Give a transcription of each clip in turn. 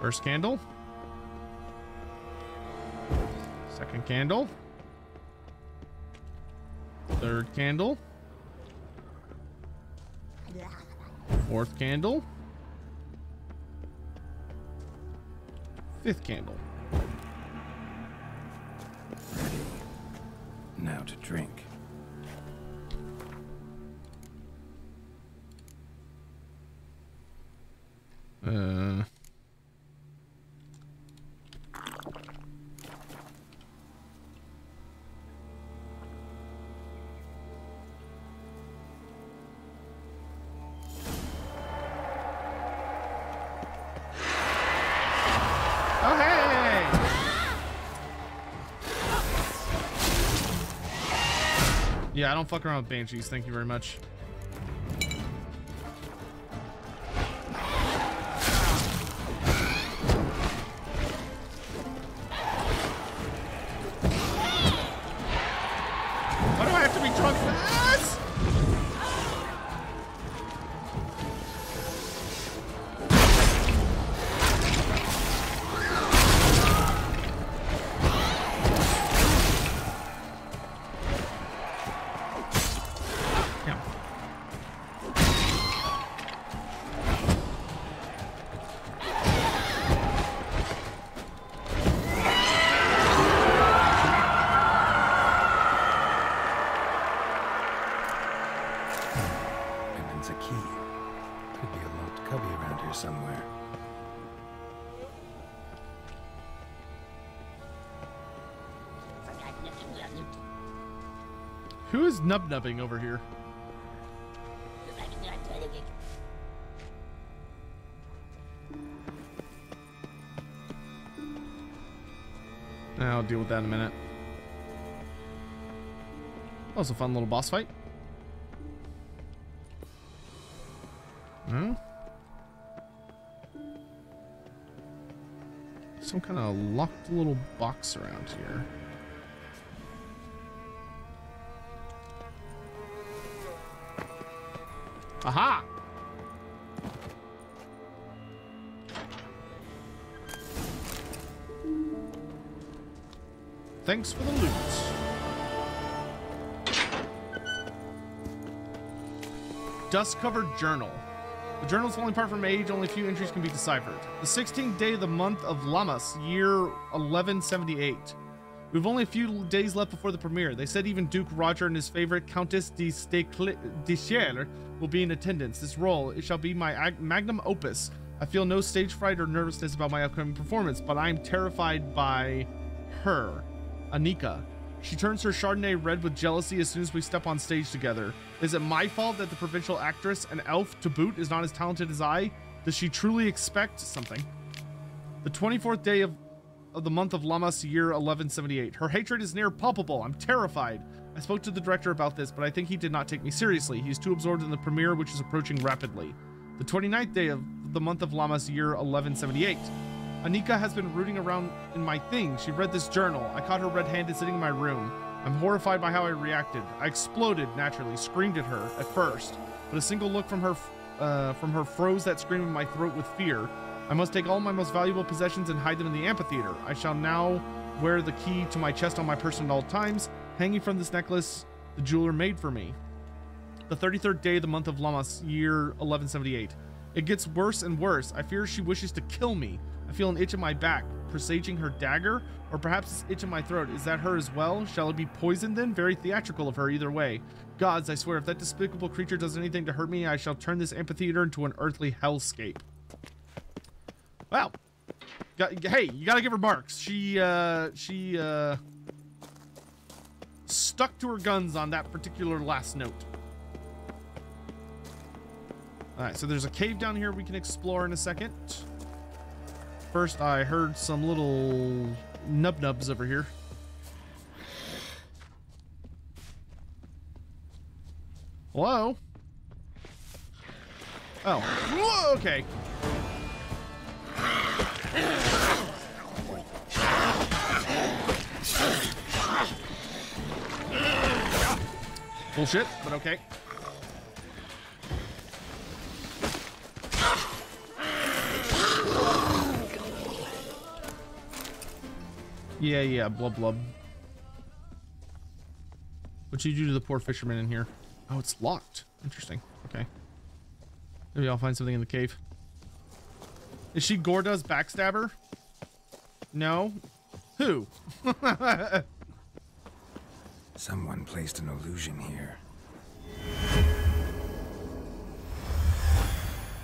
First candle. Second candle. Third candle. Fourth candle. Fifth candle. Now to drink. Uh. Yeah, I don't fuck around with banshees. Thank you very much. Who is nub nubbing over here? I'll deal with that in a minute. That was a fun little boss fight. Hmm? Some kind of locked little box around here. Aha! Thanks for the loot. Dust-covered journal. The journal's only apart from age, only a few entries can be deciphered. The 16th day of the month of Lammas, year 1178. We've only a few days left before the premiere. They said even Duke Roger and his favorite Countess de Steclier will be in attendance. This role, it shall be my magnum opus. I feel no stage fright or nervousness about my upcoming performance, but I am terrified by her, Anika. She turns her Chardonnay red with jealousy as soon as we step on stage together. Is it my fault that the provincial actress, an elf to boot, is not as talented as I? Does she truly expect something? The 24th day of, of the month of Lammas, year 1178. Her hatred is near palpable. I'm terrified. I spoke to the director about this, but I think he did not take me seriously. He's too absorbed in the premiere, which is approaching rapidly. The 29th day of the month of Lammas, year 1178. Anika has been rooting around in my things. She read this journal. I caught her red-handed sitting in my room. I'm horrified by how I reacted. I exploded naturally, screamed at her at first, but a single look from her uh, from her froze that scream in my throat with fear. I must take all my most valuable possessions and hide them in the amphitheater. I shall now wear the key to my chest on my person at all times, hanging from this necklace the jeweler made for me. The 33rd day of the month of Lammas, year 1178. It gets worse and worse. I fear she wishes to kill me. I feel an itch in my back, presaging her dagger, or perhaps this itch in my throat. Is that her as well? Shall it be poisoned then? Very theatrical of her either way. Gods, I swear, if that despicable creature does anything to hurt me, I shall turn this amphitheater into an earthly hellscape. Wow. Got, hey, you gotta give her marks. She, uh, she, uh, stuck to her guns on that particular last note. Alright, so there's a cave down here we can explore in a second. First, I heard some little nub nubs over here. Hello? Oh. Whoa, okay. Bullshit, but okay. Yeah, yeah, blub blub. What'd you do to the poor fisherman in here? Oh, it's locked. Interesting. Okay. Maybe I'll find something in the cave. Is she Gorda's backstabber? No. Who? Someone placed an illusion here.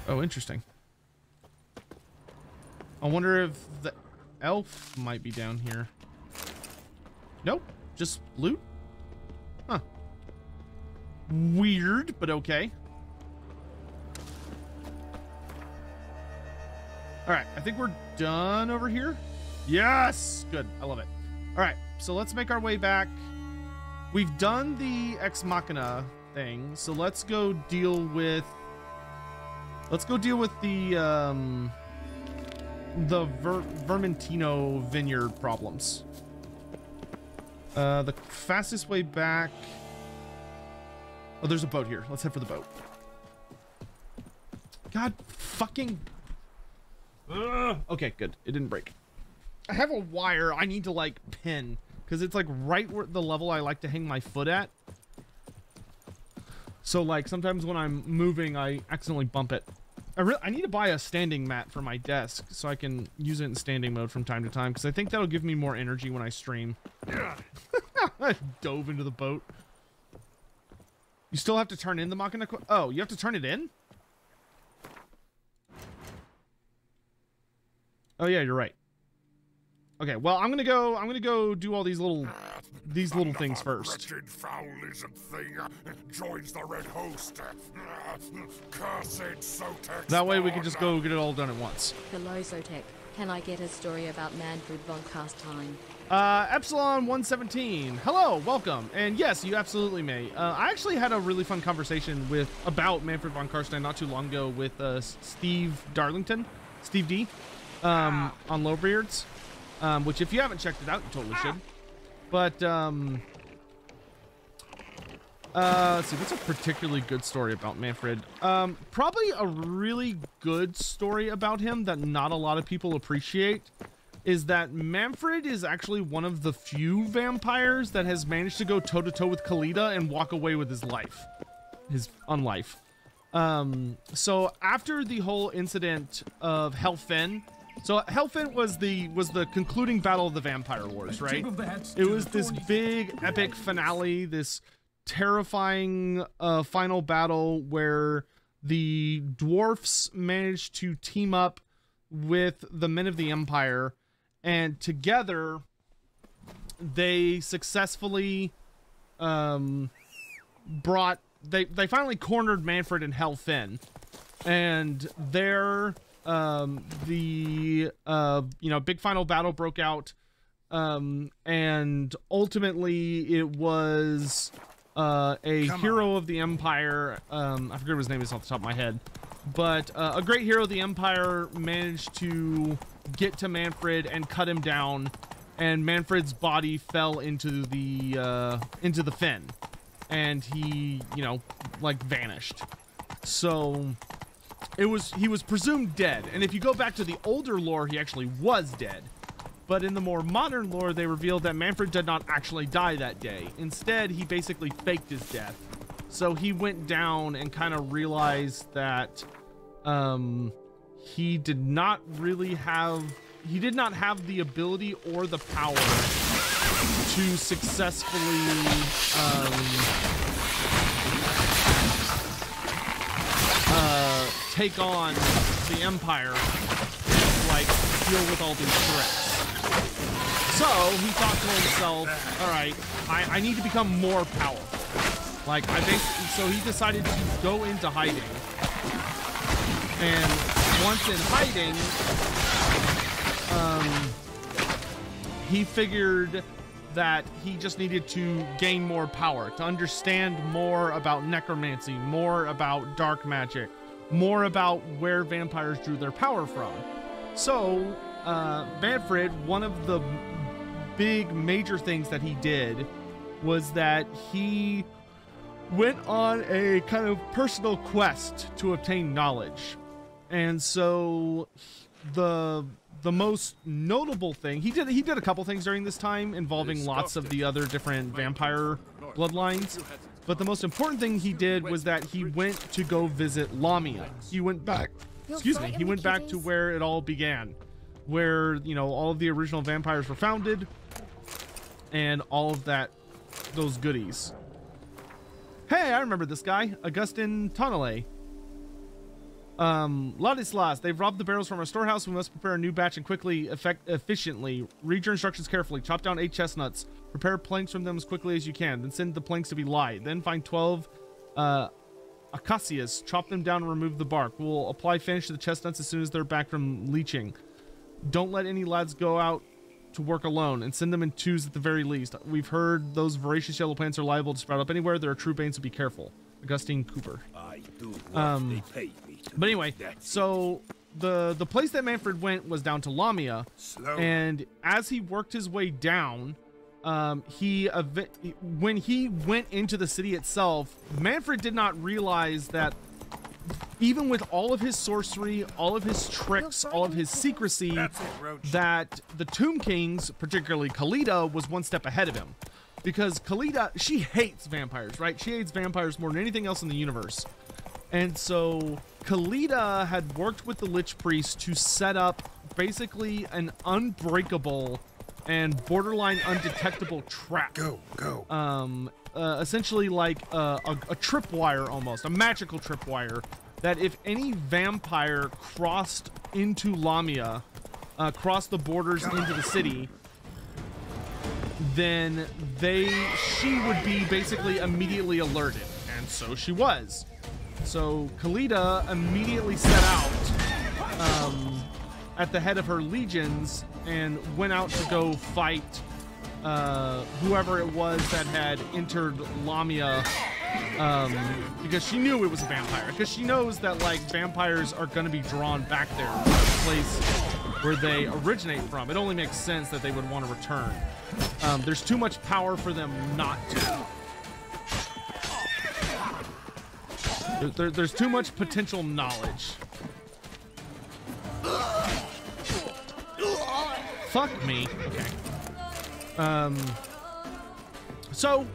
Oh, interesting. I wonder if the elf might be down here. Nope. Just loot? Huh. Weird, but okay. All right, I think we're done over here. Yes, good. I love it. All right, so let's make our way back. We've done the Ex Machina thing, so let's go deal with. Let's go deal with the um, the Ver Vermentino vineyard problems. Uh, the fastest way back. Oh, there's a boat here. Let's head for the boat. God fucking. Ugh. Okay, good. It didn't break. I have a wire I need to like pin because it's like right where the level I like to hang my foot at. So like sometimes when I'm moving, I accidentally bump it. I really I need to buy a standing mat for my desk so I can use it in standing mode from time to time because I think that'll give me more energy when I stream. I dove into the boat. You still have to turn in the Machina. Oh, you have to turn it in? Oh yeah, you're right. Okay, well I'm gonna go. I'm gonna go do all these little, these little things first. Wretched foul lizard thing uh, joins the red host. Uh, Cursed Sotek. That way we can just go get it all done at once. Hello, Sotek. Can I get a story about Manfred von Carstein? Uh, Epsilon 117. Hello, welcome. And yes, you absolutely may. Uh, I actually had a really fun conversation with about Manfred von Carstein not too long ago with uh, Steve Darlington, Steve D, um, on Lowbeards. Um, which if you haven't checked it out, you totally should. But um, uh, let's see, what's a particularly good story about Manfred? Um, probably a really good story about him that not a lot of people appreciate is that Manfred is actually one of the few vampires that has managed to go toe to toe with Khalida and walk away with his life, his unlife. Um, so after the whole incident of Hel Fenn, so Hel Fenn was the was the concluding battle of the Vampire Wars, right? It was this big epic finale, this terrifying uh, final battle where the dwarfs managed to team up with the men of the Empire, and together they successfully um, brought they they finally cornered Manfred and Hel Fenn, and there um, the uh, you know big final battle broke out, um, and ultimately it was uh, a Come hero of the Empire. Um, I forget what his name is off the top of my head, but uh, a great hero of the Empire managed to get to Manfred and cut him down, and Manfred's body fell into the uh, into the fen, and he you know like vanished. So it was he was presumed dead, and if you go back to the older lore, he actually was dead. But in the more modern lore, they revealed that Manfred did not actually die that day. Instead, he basically faked his death. So he went down and kind of realized that um, he did not really have he did not have the ability or the power to successfully um, take on the Empire, like deal with all these threats. So he thought to himself, all right, I, I need to become more powerful. Like I think, so he decided to go into hiding. And once in hiding, um, he figured that he just needed to gain more power, to understand more about necromancy, more about dark magic, more about where vampires drew their power from. So, uh, Manfred, one of the big major things that he did was that he went on a kind of personal quest to obtain knowledge. And so the the most notable thing he did he did a couple things during this time involving lots of the other different vampire bloodlines but the most important thing he did was that he went to go visit Lahmia. He went back. Excuse me. he went back to where it all began where you know all of the original vampires were founded and all of that those goodies. Hey i remember this guy augustin tonale um, Ladislas, they've robbed the barrels from our storehouse. We must prepare a new batch and quickly, effect, efficiently. Read your instructions carefully. Chop down eight chestnuts. Prepare planks from them as quickly as you can. Then send the planks to be light. Then find 12 uh, acacias. Chop them down and remove the bark. We'll apply finish to the chestnuts as soon as they're back from leaching. Don't let any lads go out to work alone and send them in twos at the very least. We've heard those voracious yellow plants are liable to sprout up anywhere. There are true banes, so be careful. Augustine Cooper. I do what Um, they pay But anyway, so the the place that Manfred went was down to Lahmia, Slow. and as he worked his way down, um, he when he went into the city itself, Manfred did not realize that even with all of his sorcery, all of his tricks, all of his secrecy, it, that the Tomb Kings, particularly Khalida, was one step ahead of him. Because Khalida, she hates vampires, right? She hates vampires more than anything else in the universe. And so Khalida had worked with the Lich Priest to set up basically an unbreakable and borderline undetectable trap. Go, go. Um, uh, essentially like a, a, a tripwire almost, a magical tripwire that if any vampire crossed into Lahmia, uh, crossed the borders into the city, then they she would be basically immediately alerted, and so she was. So Khalida immediately set out um, at the head of her legions and went out to go fight uh, whoever it was that had entered Lahmia um, because she knew it was a vampire. Because she knows that like vampires are going to be drawn back there, to the place where they originate from. It only makes sense that they would want to return. Um, there's too much power for them not to. There- there- there's too much potential knowledge. Fuck me. Okay. Um. So,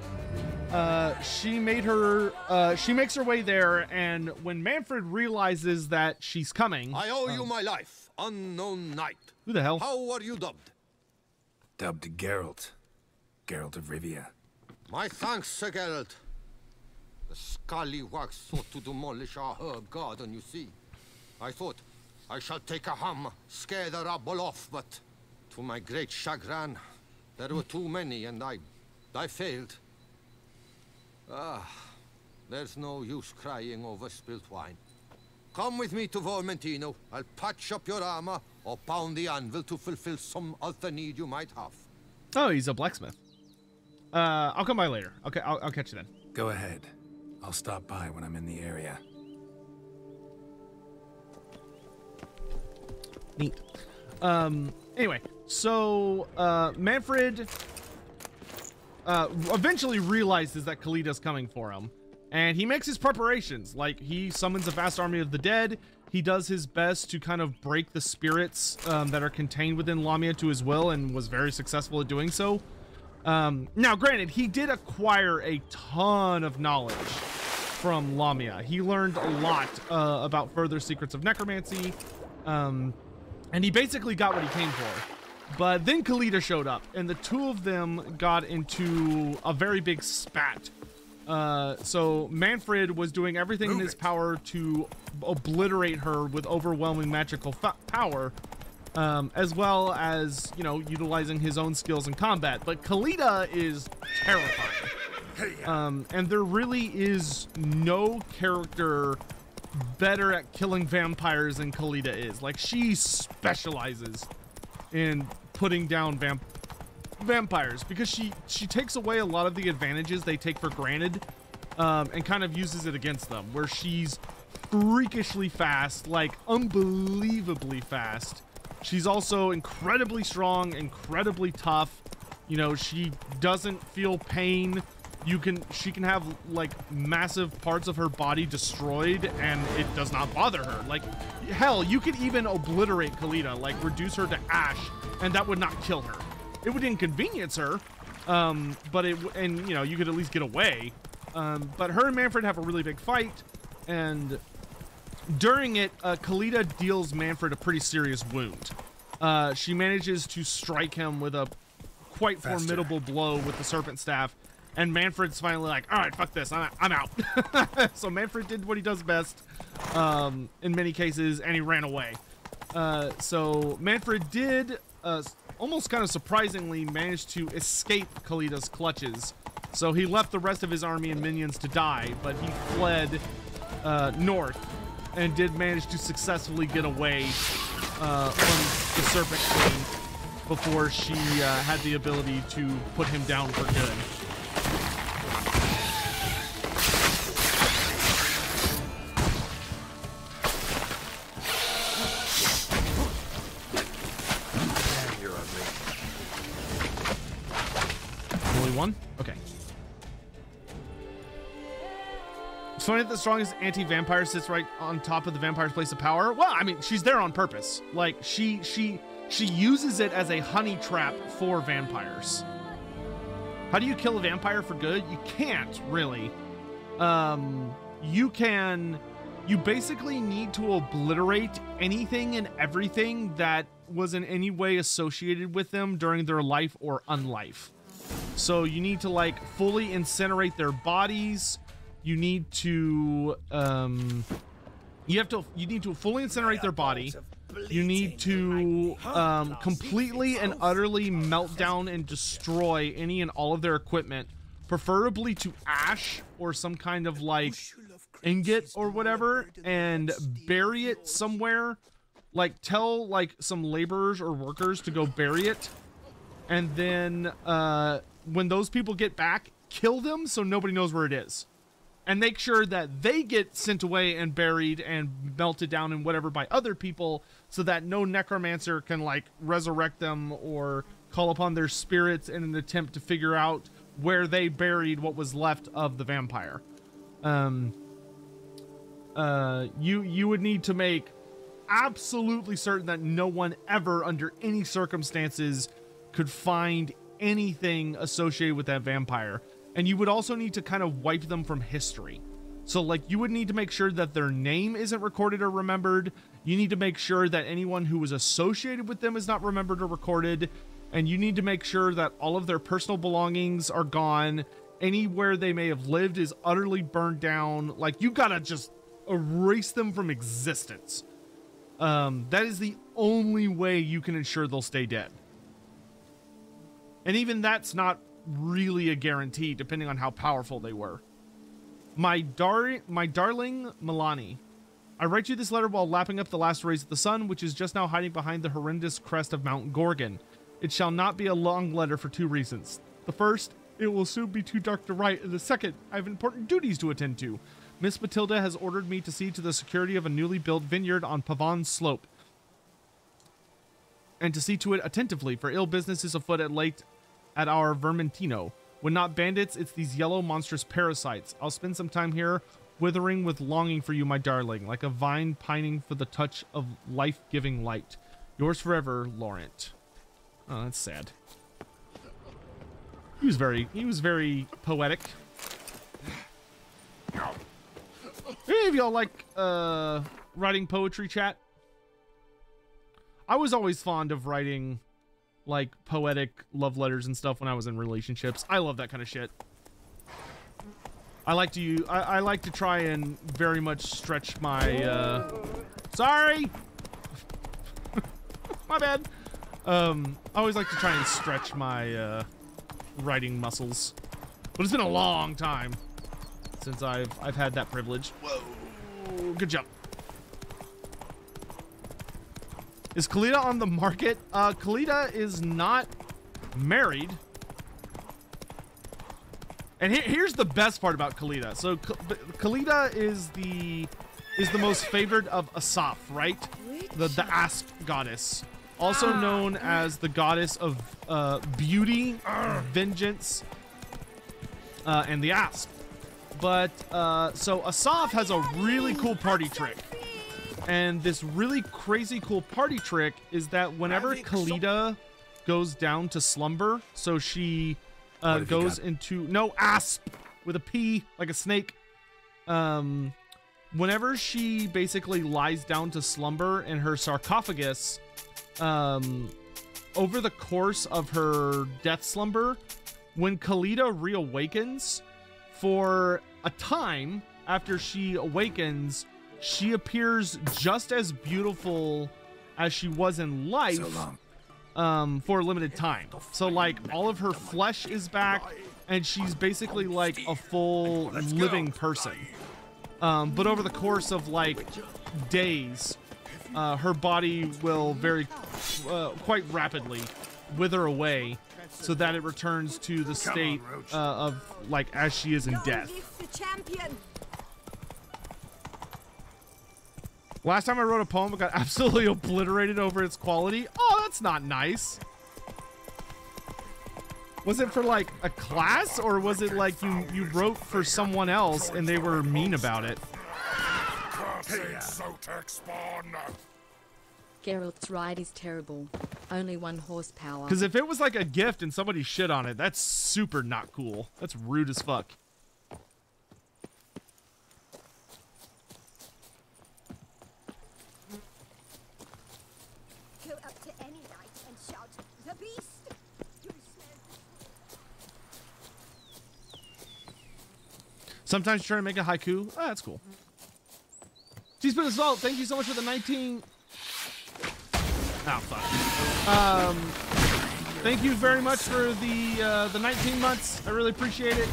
uh, she made her. Uh, she makes her way there, and when Manfred realizes that she's coming, I owe you my life, unknown knight. who the hell? How are you dubbed? Dubbed Geralt. Geralt of Rivia. My thanks, Sir Geralt. The scallywags sought to demolish our herb garden, you see. I thought, I shall take a hammer, scare the rabble off, but to my great chagrin, there were too many, and I... I failed. Ah, there's no use crying over spilt wine. Come with me to Vermentino. I'll patch up your armor or pound the anvil to fulfill some other need you might have. Oh, he's a blacksmith. Uh, I'll come by later. Okay, I'll, I'll catch you then. Go ahead. I'll stop by when I'm in the area. Neat. Um, anyway, so uh, Manfred uh, eventually realizes that Khalida's coming for him, and he makes his preparations. Like he summons a vast army of the dead. He does his best to kind of break the spirits um, that are contained within Lahmia to his will, and was very successful at doing so. Um, now, granted, he did acquire a ton of knowledge from Lahmia. He learned a lot uh, about further secrets of necromancy, um, and he basically got what he came for. But then Khalida showed up, and the two of them got into a very big spat. Uh, so Manfred was doing everything in his power to obliterate her with overwhelming magical power, um, as well as you know utilizing his own skills in combat. But Khalida is terrifying. Um, and there really is no character better at killing vampires than Khalida is. Like she specializes in putting down vamp vampires because she she takes away a lot of the advantages they take for granted um, and kind of uses it against them where she's freakishly fast like unbelievably fast she's also incredibly strong incredibly tough you know she doesn't feel pain you can she can have like massive parts of her body destroyed and it does not bother her. Like hell, you could even obliterate Khalida, like reduce her to ash, and that would not kill her. It would inconvenience her, um, but it and you know you could at least get away. Um, but her and Manfred have a really big fight, and during it, uh, Khalida deals Manfred a pretty serious wound. Uh, she manages to strike him with a quite Faster. formidable blow with the serpent staff, and Manfred's finally like, "All right, fuck this, I'm, I'm out." so Manfred did what he does best, um, in many cases, and he ran away. Uh, so Manfred did, uh, almost kind of surprisingly, manage to escape Khalida's clutches. So he left the rest of his army and minions to die, but he fled uh, north and did manage to successfully get away uh, from the Serpent Queen before she uh, had the ability to put him down for good. One? Okay. It's funny that the strongest anti-vampire sits right on top of the vampire's place of power. Well, I mean, she's there on purpose. Like she she she uses it as a honey trap for vampires. How do you kill a vampire for good? You can't really. Um, you can. You basically need to obliterate anything and everything that was in any way associated with them during their life or unlife. So you need to like fully incinerate their bodies. You need to um you have to you need to fully incinerate their body. You need to um completely and utterly melt down and destroy any and all of their equipment, preferably to ash or some kind of like ingot or whatever and bury it somewhere. Like tell like some laborers or workers to go bury it and then uh, when those people get back, kill them so nobody knows where it is, and make sure that they get sent away and buried and melted down and whatever by other people, so that no necromancer can like resurrect them or call upon their spirits in an attempt to figure out where they buried what was left of the vampire. Um, uh, you you would need to make absolutely certain that no one ever, under any circumstances, could find anything associated with that vampire. And you would also need to kind of wipe them from history. So, like, you would need to make sure that their name isn't recorded or remembered. You need to make sure that anyone who was associated with them is not remembered or recorded. And you need to make sure that all of their personal belongings are gone. Anywhere they may have lived is utterly burned down. Like, you gotta just erase them from existence. Um, that is the only way you can ensure they'll stay dead. And even that's not really a guarantee, depending on how powerful they were. My dar- my darling Milani, I write you this letter while lapping up the last rays of the sun, which is just now hiding behind the horrendous crest of Mount Gorgon. It shall not be a long letter for two reasons. The first, it will soon be too dark to write, and the second, I have important duties to attend to. Miss Matilda has ordered me to see to the security of a newly built vineyard on Pavon Slope, and to see to it attentively, for ill business is afoot at late at our Vermentino. When not bandits, it's these yellow monstrous parasites. I'll spend some time here, withering with longing for you, my darling, like a vine pining for the touch of life-giving light. Yours forever, Laurent. Oh, that's sad. He was very, he was very poetic. Any of y'all like uh, writing poetry, chat? I was always fond of writing like poetic love letters and stuff when I was in relationships. I love that kind of shit. I like to use, I, I like to try and very much stretch my uh sorry. my bad. Um I always like to try and stretch my uh writing muscles. But it's been a long time since I've I've had that privilege. Whoa. Good job. Is Khalida on the market? Uh, Khalida is not married. And he- here's the best part about Khalida. So K- Khalida is the is the most favored of Asaph, right? The the asp goddess, also known as the goddess of uh, beauty, vengeance, uh, and the Asp. But uh, so Asaph has a really cool party trick. And this really crazy cool party trick is that whenever Khalida goes down to slumber, so she uh, What have you goes into no asp with a P like a snake. Um, whenever she basically lies down to slumber in her sarcophagus, um, over the course of her death slumber, when Khalida reawakens, for a time after she awakens, she appears just as beautiful as she was in life So um, for a limited time. So like all of her flesh is back, and she's basically like a full living person. Um, but over the course of like days, uh, her body will very uh, quite rapidly wither away, so that it returns to the state uh, of like as she is in death. the champion. Last time I wrote a poem, it got absolutely obliterated over its quality. Oh, that's not nice. Was it for like a class, or was it like you you wrote for someone else and they were mean about it? Geralt's ride is terrible. Only one horsepower. Because if it was like a gift and somebody shit on it, that's super not cool. That's rude as fuck. Go up to any knight and shout, the beast! You smell Sometimes you try to make a haiku. Oh, that's cool. Teaspoon of salt. Thank you so much for the 19. Oh fuck. Um, thank you very much for the uh, the 19 months. I really appreciate it.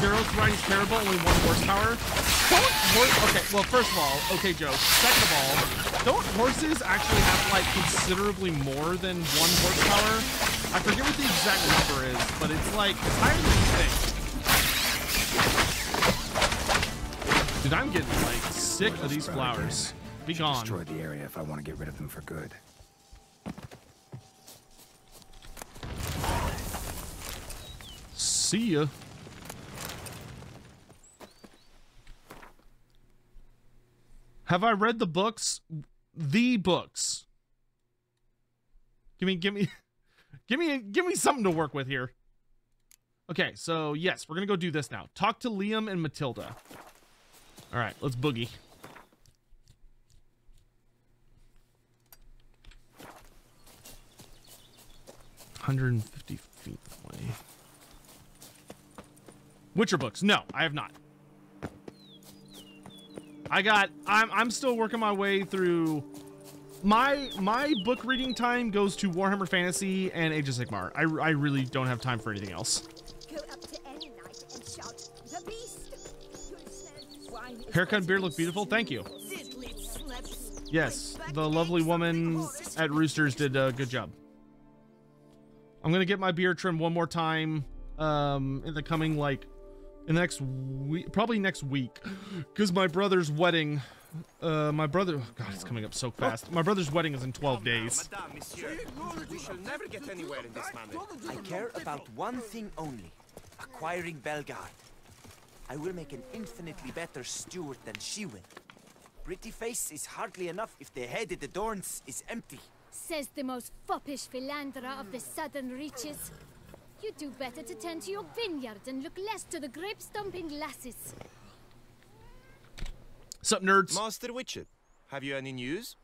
Geralt's riding is terrible. Only one horsepower. Don't horse. Okay. Well, first of all, okay, Joe. Second of all, don't horses actually have like considerably more than one horsepower? I forget what the exact number is, but it's like it's higher than you think. Dude, I'm getting like sick of these flowers. Be gone. Destroy the area if I want to get rid of them for good. See ya. Have I read the books? The books. Give me, give me, give me, give me something to work with here. Okay, so yes, we're gonna go do this now. Talk to Liam and Matilda. All right, let's boogie. Hundred and fifty feet away. Witcher books. No, I have not. I got I'm I'm still working my way through my my book reading time goes to Warhammer Fantasy and Age of Sigmar. I, I really don't have time for anything else. Haircut and beard look beautiful. Thank you. Yes, the lovely woman at Roosters did a good job. I'm gonna get my beard trimmed one more time um in the coming like in the next week probably next week because my brother's wedding uh my brother oh god it's coming up so fast my brother's wedding is in 12 days Madame, shall never get anywhere in this manner. I care about one thing only acquiring Belgaard. I will make an infinitely better steward than she will. Pretty face is hardly enough if the head it adorns is empty. Says the most foppish philanderer of the southern reaches. You do better to tend to your vineyard and look less to the grape-stomping lasses. sup nerds Master Witcher, have you any news?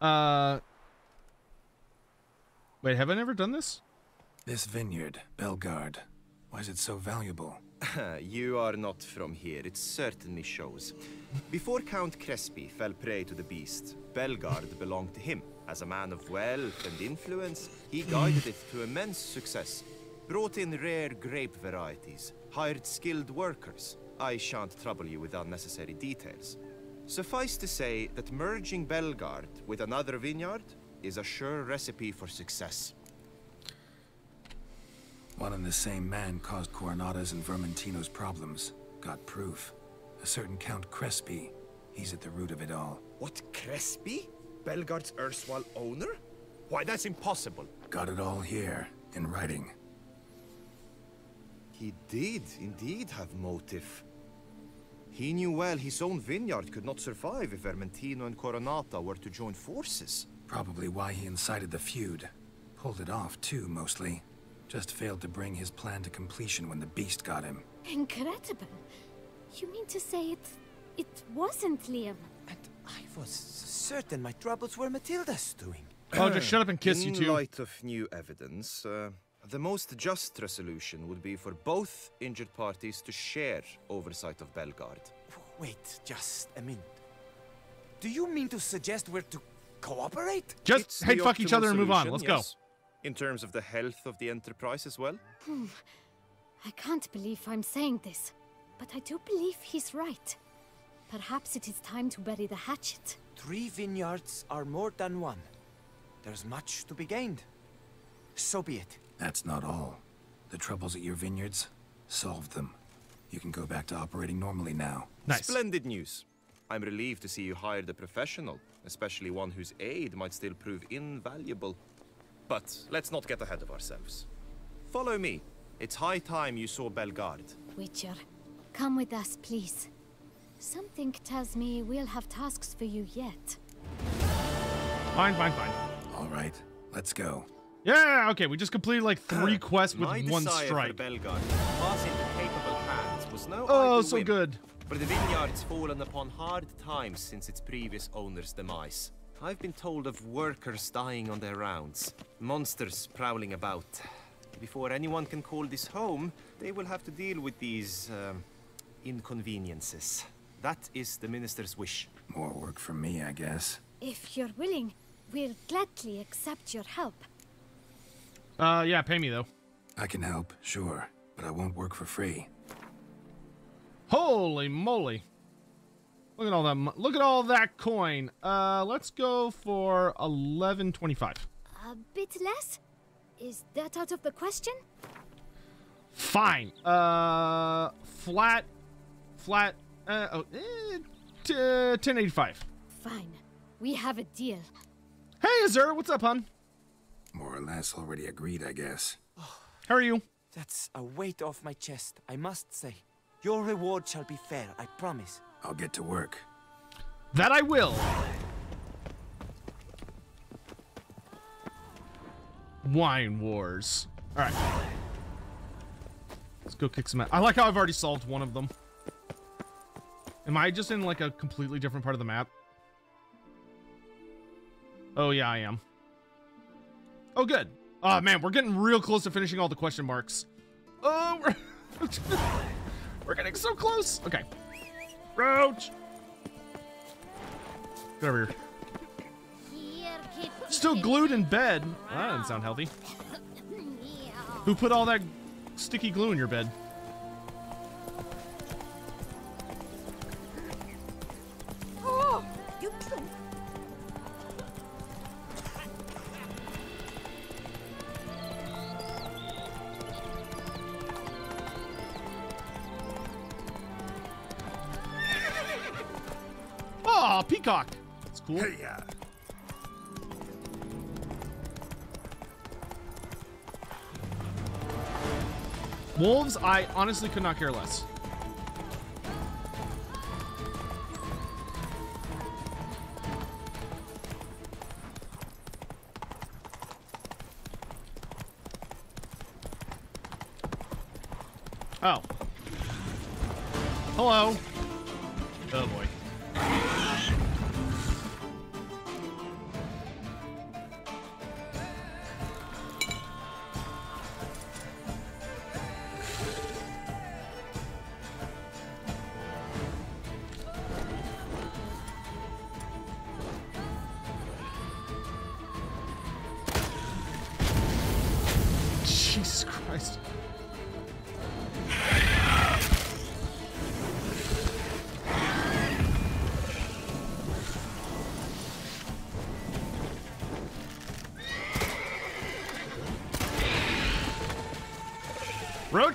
uh wait have i never done this This vineyard, Belgaard, why is it so valuable? you are not from here, it certainly shows. Before Count Crespi fell prey to the beast, Belgaard belonged to him. As a man of wealth and influence, he guided it to immense success. Brought in rare grape varieties, hired skilled workers. I shan't trouble you with unnecessary details. Suffice to say that merging Belgaard with another vineyard is a sure recipe for success. One and the same man caused Coronata's and Vermentino's problems. Got proof. A certain Count Crespi. He's at the root of it all. What, Crespi? Belgaard's erstwhile owner? Why, that's impossible. Got it all here, in writing. He did indeed have motive. He knew well his own vineyard could not survive if Vermentino and Coronata were to join forces. Probably why he incited the feud. Pulled it off, too, mostly. Just failed to bring his plan to completion when the beast got him. Incredible. You mean to say it... it wasn't Liam? And I was certain my troubles were Matilda's doing. Oh, just shut up and kiss In you two. light of new evidence, uh, the most just resolution would be for both injured parties to share oversight of Belgaard. Wait just a minute. Do you mean to suggest we're to cooperate? Just It's hate fuck each other and optimal move on. solution, Let's yes. In terms of the health of the enterprise as well? Hmm. I can't believe I'm saying this, but I do believe he's right. Perhaps it is time to bury the hatchet. Three vineyards are more than one. There's much to be gained. So be it. That's not all. The troubles at your vineyards? Solved them. You can go back to operating normally now. Nice. Splendid news. I'm relieved to see you hired a professional, especially one whose aid might still prove invaluable. But let's not get ahead of ourselves. Follow me. It's high time you saw Belgaard. Witcher, come with us, please. Something tells me we'll have tasks for you yet. Fine, fine, fine. All right, let's go. Yeah, okay, we just completed like three quests with My one strike. Belgaard to pass into capable hands was no Oh, so whim. good. But the vineyard's fallen upon hard times since its previous owner's demise. I've been told of workers dying on their rounds, monsters prowling about. Before anyone can call this home, they will have to deal with these um, inconveniences. That is the minister's wish. More work for me, I guess. If you're willing, we'll gladly accept your help. Uh, yeah, pay me though. I can help, sure, but I won't work for free. Holy moly! Look at all that. Look at all that coin. Uh, let's go for eleven twenty-five. A bit less? Is that out of the question? Fine. Uh, flat, flat. Uh, oh, eh, t- uh, ten eighty-five. Fine. We have a deal. Hey, Azur, what's up, hon? More or less already agreed, I guess. How are you? That's a weight off my chest, I must say. Your reward shall be fair, I promise. I'll get to work. That I will. Wine Wars. All right. Let's go kick some ass. I like how I've already solved one of them. Am I just in like a completely different part of the map? Oh yeah, I am. Oh good. Oh man, we're getting real close to finishing all the question marks. Oh, we're, we're getting so close. Okay. Roach. Get over here. Still glued in bed. Well, that doesn't sound healthy. Who put all that sticky glue in your bed? Peacock. That's cool. Wolves, I honestly could not care less.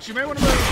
Roach, you may want to move.